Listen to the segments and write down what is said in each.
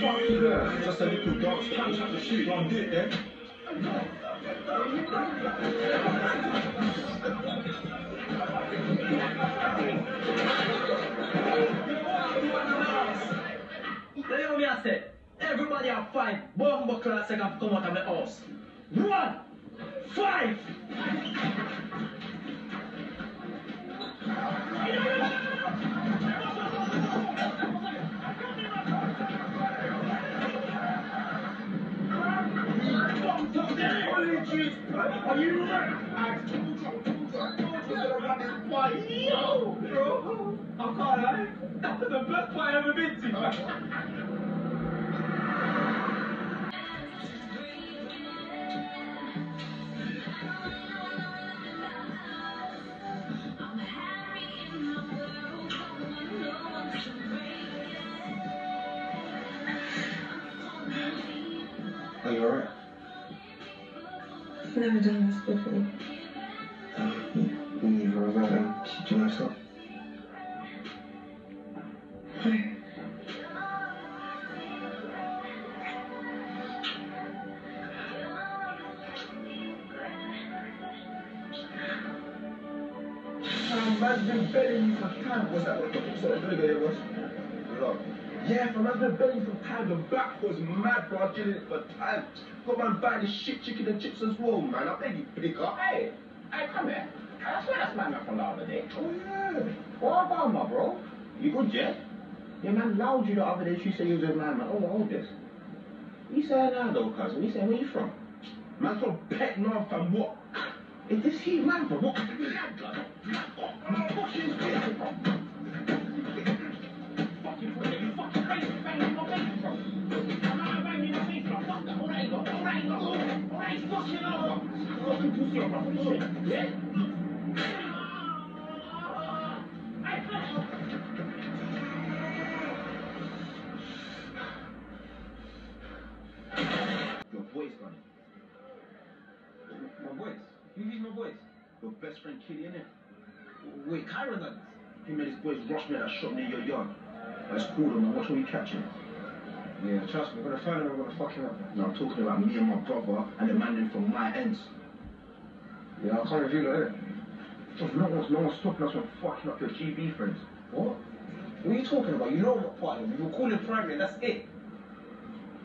Just a little dance, then. Hear me I say, everybody. Bomb and second come out of the house. One, five. You. Yo, bro. I can't lie. That was the best fight I've ever been to. Never done this before. Neither. Um, do you know something? No. Um, man's been begging you for time. What's that? What the sort of nigga it was? Look. Yeah, for man's been begging for time. The back was mad, bro. I getting it for time. Got man buying this shit chicken and chips as well, man. I beg you, pick up. Hey, hey, come here. I swear that's my man from the other day. Oh, yeah. What about my bro? You good, Jet? Yeah, man, loud you the other day. She said you was a man, man. Oh, hold this. You saying now, though, cousin? You saying where you from? Man, from Pet North and what? Is this he, man, from what? Your voice gone. My voice. You use my voice. Your best friend Kitty, innit? Wait, Kyron done He and his boys rushed me at a shop near your yard. That's cool, man. Watch when we catch him. Yeah, trust me. We're gonna find him. We're gonna fuck him up. Now I'm talking about me and my brother and the man in from my ends. Yeah, I can't reveal it? So no one's, no one's stopping us from fucking up your GB friends. What? What are you talking about? You know what part of it. You were calling and that's it.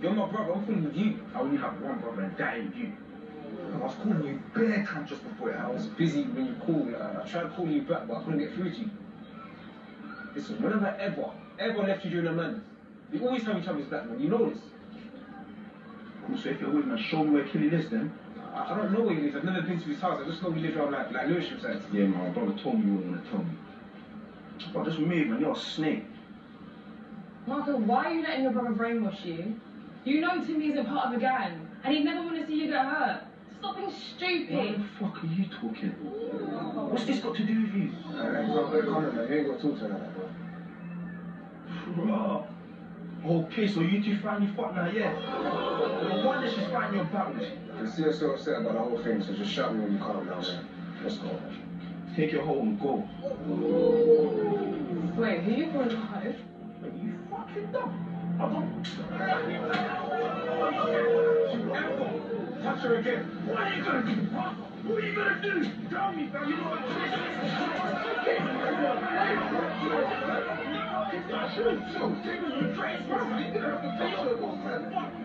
You're my brother. I'm calling with you. I only have one brother and that ain't you. I was calling you bare time just before I was busy when you called. Uh, I tried calling you back, but I couldn't get through to you. Listen, whenever I ever, ever left you during the madness, we always have each other's back, man. You know this. Cool, so if you're with me, show me where Killy is, then. I, I don't know where he lives. I've never been to his house. I just know he lives around like, like Lewisham side. Yeah, man, my brother told me you wouldn't want to tell me. But just move, man. You're a snake. Marco, why are you letting your brother brainwash you? You know Timmy isn't part of a gang, and he'd never want to see you get hurt. Stop being stupid. What the fuck are you talking? What's this got to do with you? Alright, bro, hey, come on, man. You ain't got to talk to her like that, bro. Bro. Okay, so you two finally fuck now, yeah? No wonder she's fighting your battles. You see her so upset about the whole thing, so just shout me when you calm down, man. Let's go. Take your hoe and go. Wait, who you going to a hoe? You fucking dumb. I don't. Touch her again. What are you gonna do? Huh? What are you gonna do? Tell me, fam. You know what? Shoot, shoot, take me to transfer. You didn't have to take her, man.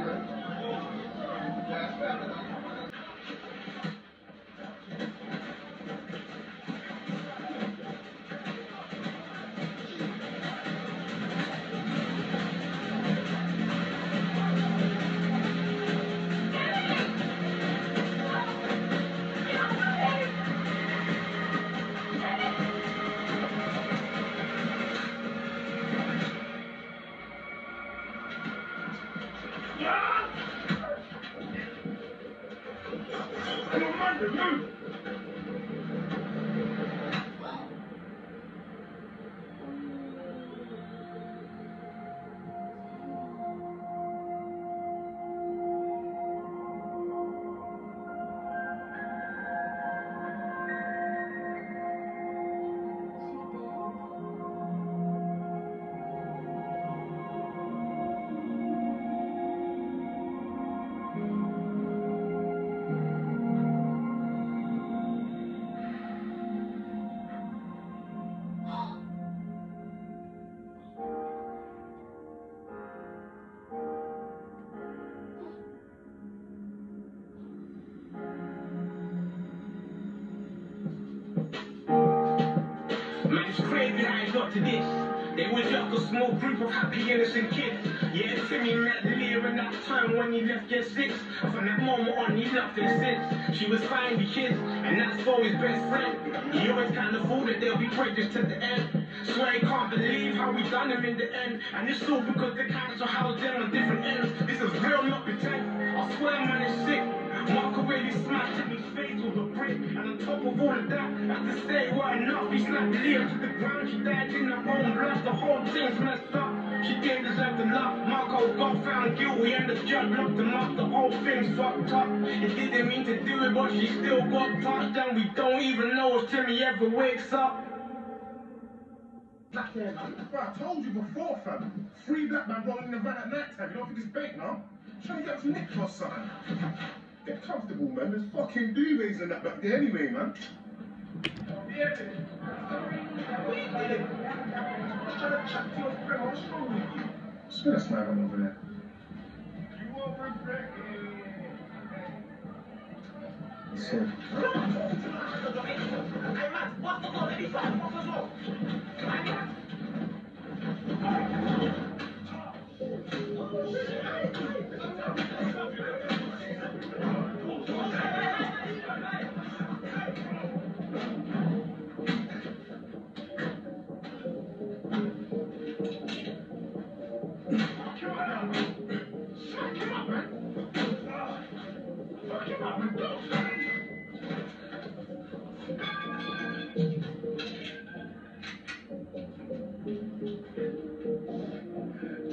Come on, Monday, move. To this. They was just a small group of happy innocent kids. Yeah, Timmy met Leah in that time when he left year six. From that moment on, he's nothing since. She was fine with kids, and that's for his best friend. He always kind of thought that they'll be prejudice to the end. Swear he can't believe how we done him in the end. And it's all because the council housed them on different ends. This is real, not pretend. I swear, man, it's sick. Marco really smashed in his face of that, had to say what enough. He slapped Leah to the ground. She died in her own blood. The whole thing's messed up. She didn't deserve the love. Marco got found guilty and the judge locked him up. The whole thing's fucked up. He didn't mean to do it, but she still got touched. And we don't even know if Timmy ever wakes up. Black man, I told you before, fam. Free black man rolling in the van at night time. You don't think it's bait, no? Trying to get some nick or something. Get comfortable, man. There's fucking duvets in that back there anyway, man. What's a smile on over there. You. So,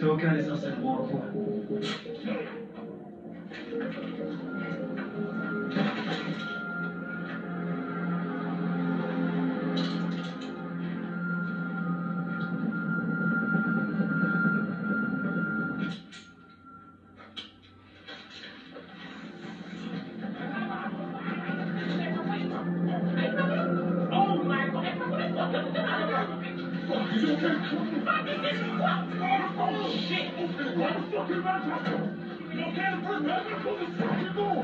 Creo que a veces hasta. Bullshit! Why the fuck am I talking? You can't bring nothing from the fucking door!